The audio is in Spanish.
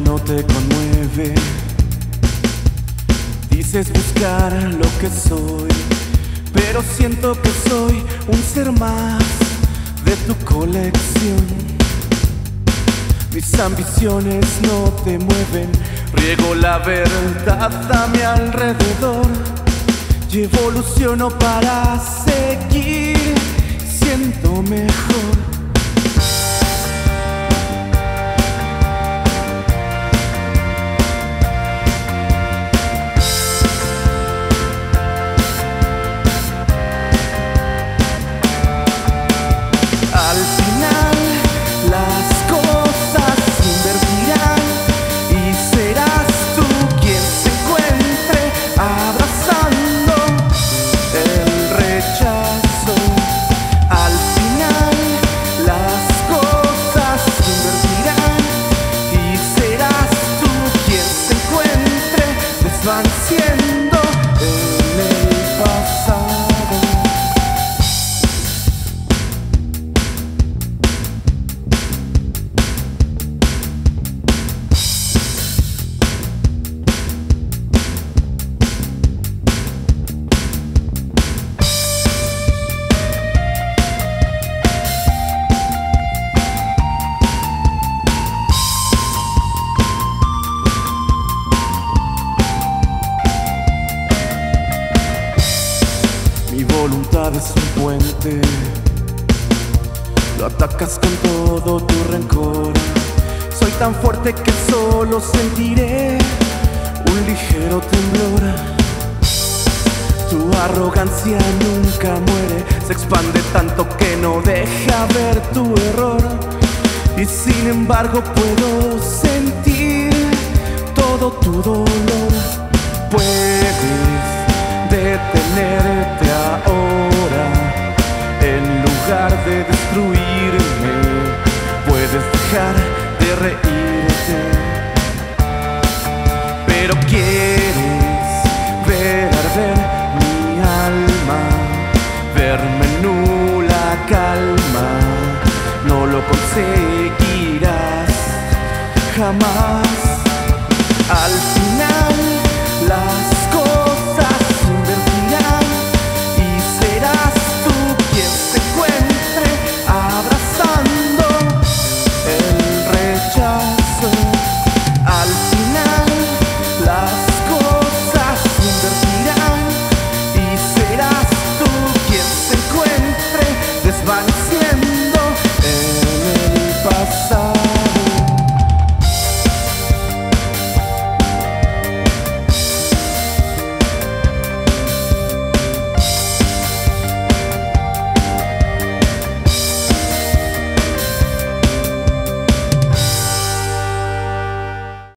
no te conmueve. Dices buscar lo que soy, pero siento que soy un ser más de tu colección. Mis ambiciones no te mueven, riego la verdad a mi alrededor y evoluciono para seguir siendo mejor. Desvaneciendo en voluntad es un puente, lo atacas con todo tu rencor. Soy tan fuerte que solo sentiré un ligero temblor. Tu arrogancia nunca muere, se expande tanto que no deja ver tu error. Y sin embargo puedo sentir todo tu dolor. Puedes detenerte ahora en lugar de destruirme. Puedes dejar de reírte, pero quieres ver arder mi alma, verme nula calma. No lo conseguirás jamás. Al final so